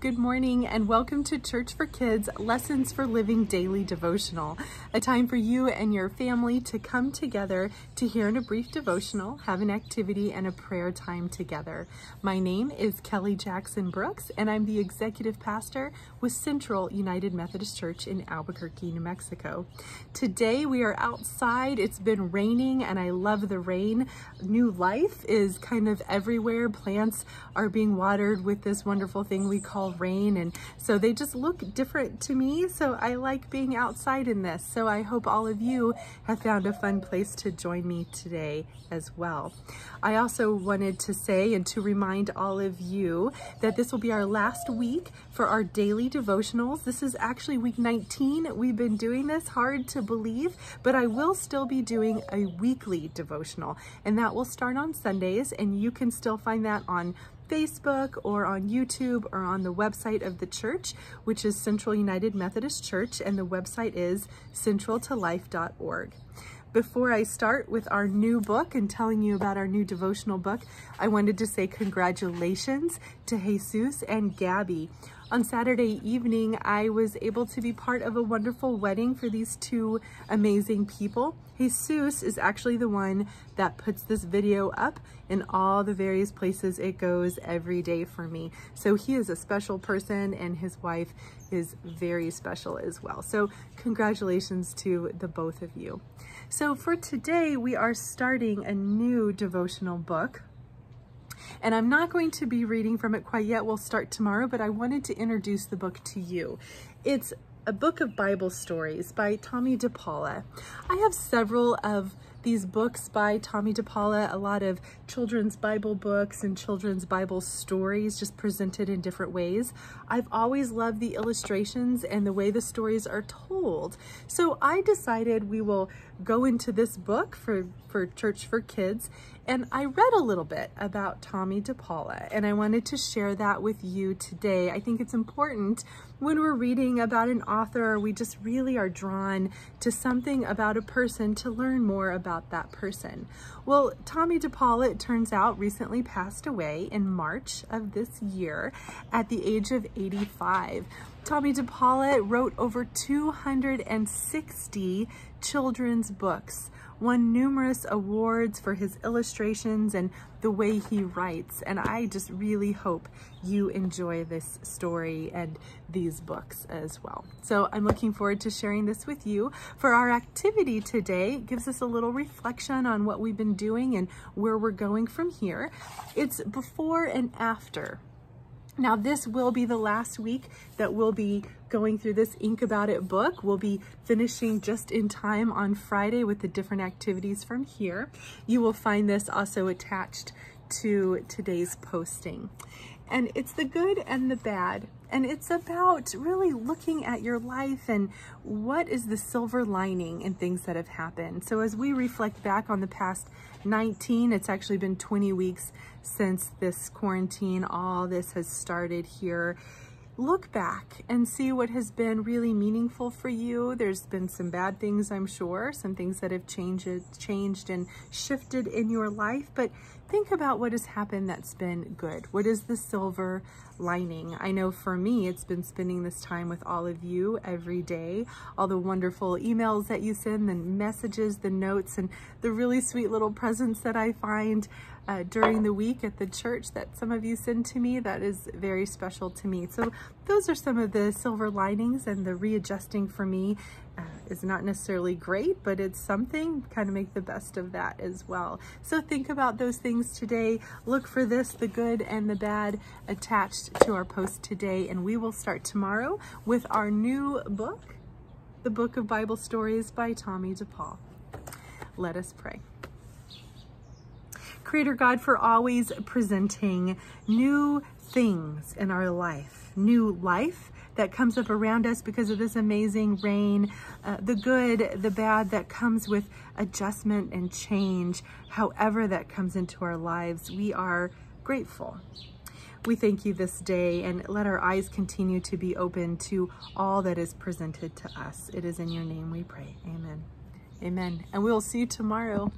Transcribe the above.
Good morning and welcome to Church for Kids Lessons for Living Daily Devotional, a time for you and your family to come together to hear in a brief devotional, have an activity, and a prayer time together. My name is Kelly Jackson Brooks, and I'm the executive pastor with Central United Methodist Church in Albuquerque, New Mexico. Today we are outside. It's been raining, and I love the rain. New life is kind of everywhere. Plants are being watered with this wonderful thing we call rain and so they just look different to me so I like being outside in this so I hope all of you have found a fun place to join me today as well. I also wanted to say and to remind all of you that this will be our last week for our daily devotionals. This is actually week 19. We've been doing this hard to believe, but I will still be doing a weekly devotional and that will start on Sundays and you can still find that on Facebook or on YouTube or on the website of the church, which is Central United Methodist Church, and the website is centraltolife.org. Before I start with our new book and telling you about our new devotional book, I wanted to say congratulations to Jesus and Gabby. On Saturday evening, I was able to be part of a wonderful wedding for these two amazing people. Jesus is actually the one that puts this video up in all the various places it goes every day for me. So he is a special person and his wife is very special as well. So congratulations to the both of you. So for today, we are starting a new devotional book and I'm not going to be reading from it quite yet. We'll start tomorrow, but I wanted to introduce the book to you. It's a book of Bible stories by Tomie dePaola. I have several of these books by Tomie dePaola, a lot of children's Bible books and children's Bible stories just presented in different ways. I've always loved the illustrations and the way the stories are told. So I decided we will go into this book for, for Church for Kids and I read a little bit about Tomie dePaola and I wanted to share that with you today. I think it's important when we're reading about an author, we just really are drawn to something about a person to learn more about that person. Well, Tomie dePaola, it turns out, recently passed away in March of this year at the age of 85. Tomie dePaola wrote over 260 children's books won numerous awards for his illustrations and the way he writes. And I just really hope you enjoy this story and these books as well. So I'm looking forward to sharing this with you. For our activity today, it gives us a little reflection on what we've been doing and where we're going from here. It's before and after now this will be the last week that we'll be going through this Ink About It book. We'll be finishing just in time on Friday with the different activities from here. You will find this also attached to today's posting. And it's the good and the bad. And it's about really looking at your life and what is the silver lining in things that have happened. So as we reflect back on the past 19, it's actually been 20 weeks since this quarantine, all this has started here look back and see what has been really meaningful for you. There's been some bad things, I'm sure, some things that have changed, changed and shifted in your life, but think about what has happened that's been good. What is the silver lining? I know for me, it's been spending this time with all of you every day, all the wonderful emails that you send, the messages, the notes, and the really sweet little presents that I find uh, during the week at the church that some of you send to me. That is very special to me. So those are some of the silver linings and the readjusting for me uh, is not necessarily great, but it's something, kind of make the best of that as well. So think about those things today. Look for this, the good and the bad attached to our post today. And we will start tomorrow with our new book, The Book of Bible Stories by Tommy DePaul. Let us pray. Creator God, for always presenting new things in our life, new life that comes up around us because of this amazing rain, uh, the good, the bad that comes with adjustment and change, however that comes into our lives, we are grateful. We thank you this day and let our eyes continue to be open to all that is presented to us. It is in your name we pray. Amen. Amen. And we'll see you tomorrow.